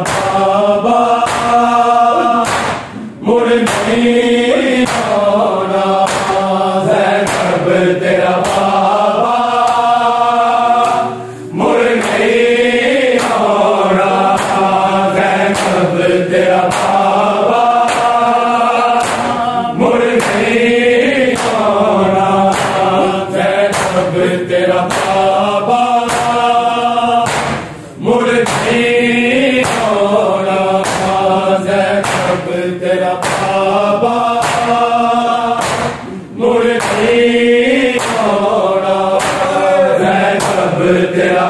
above. संग तेरा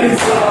It's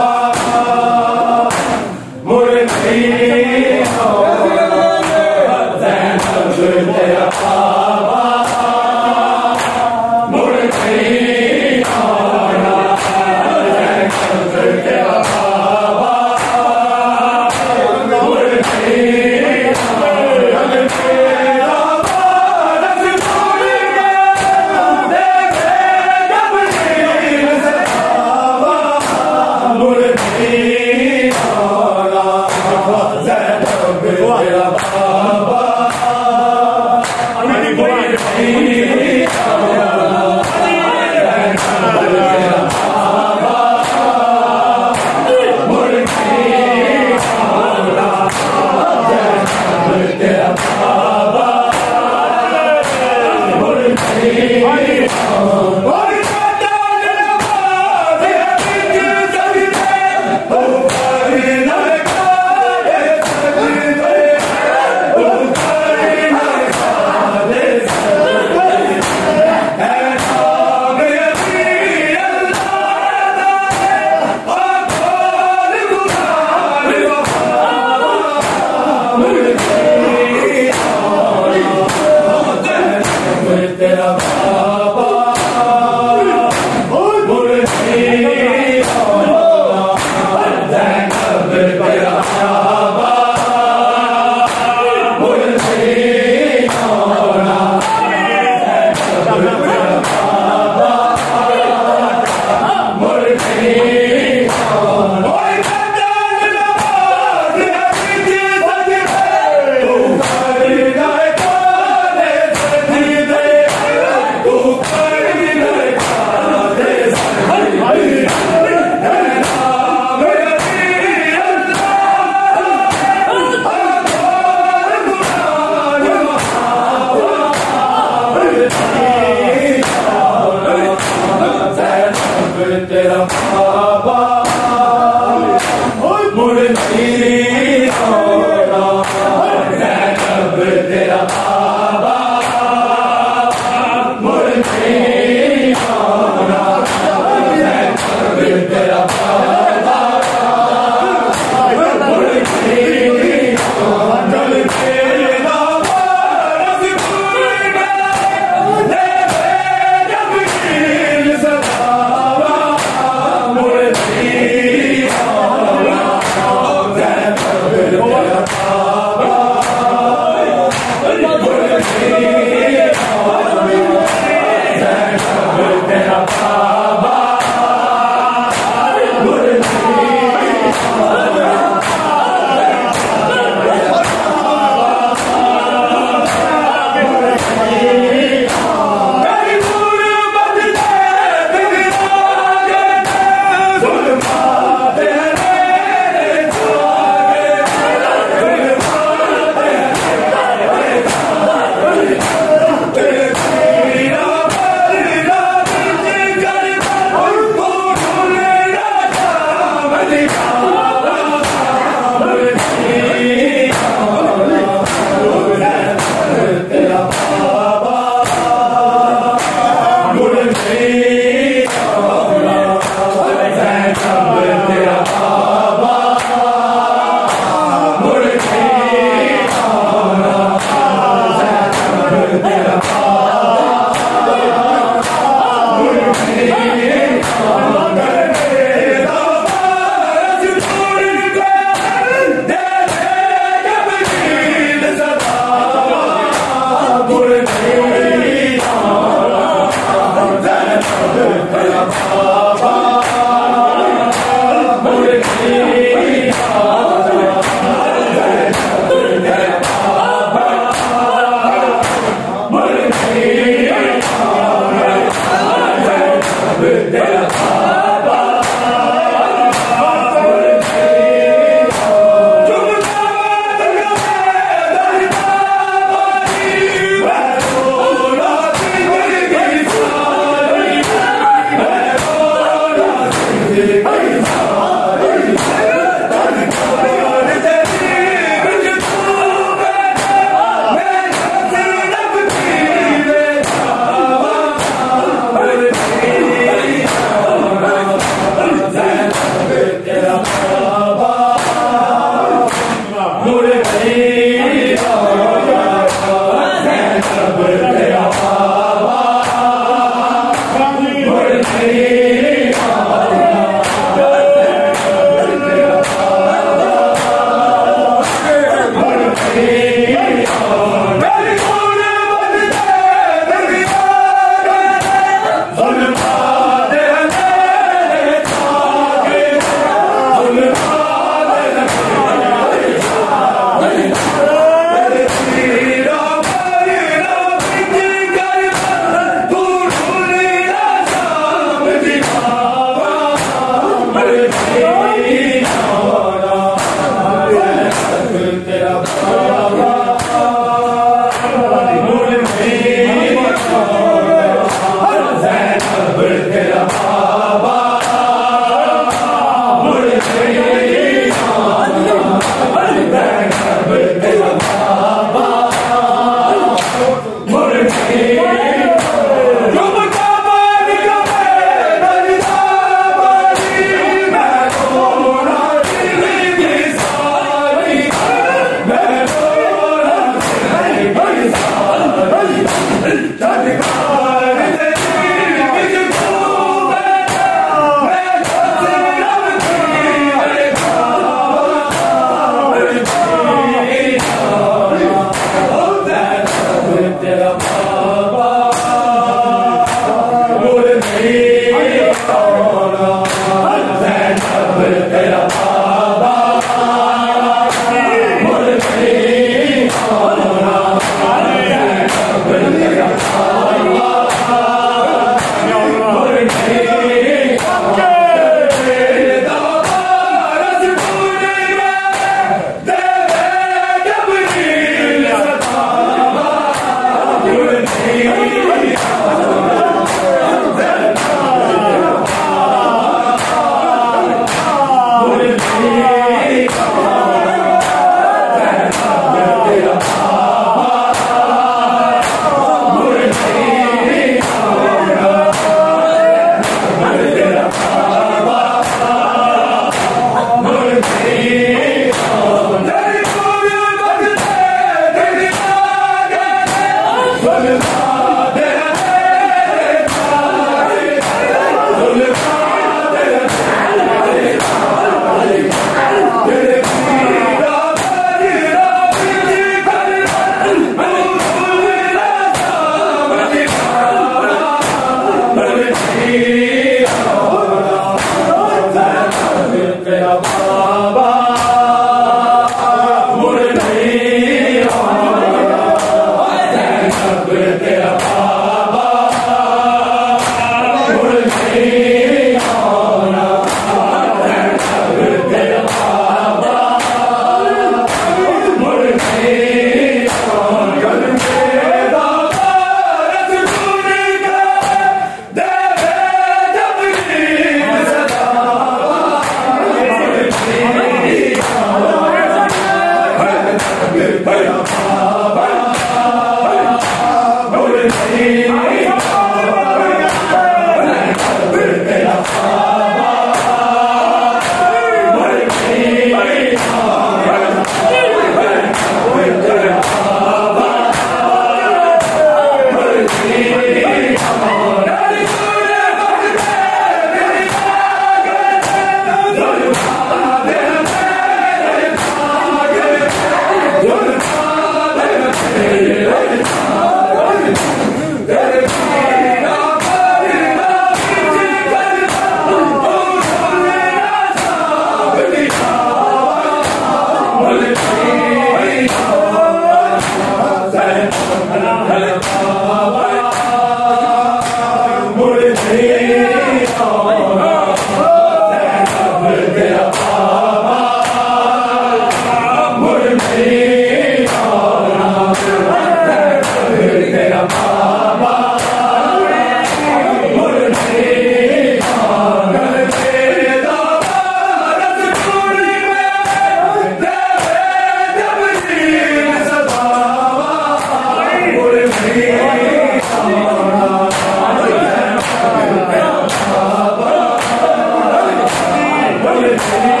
Amen.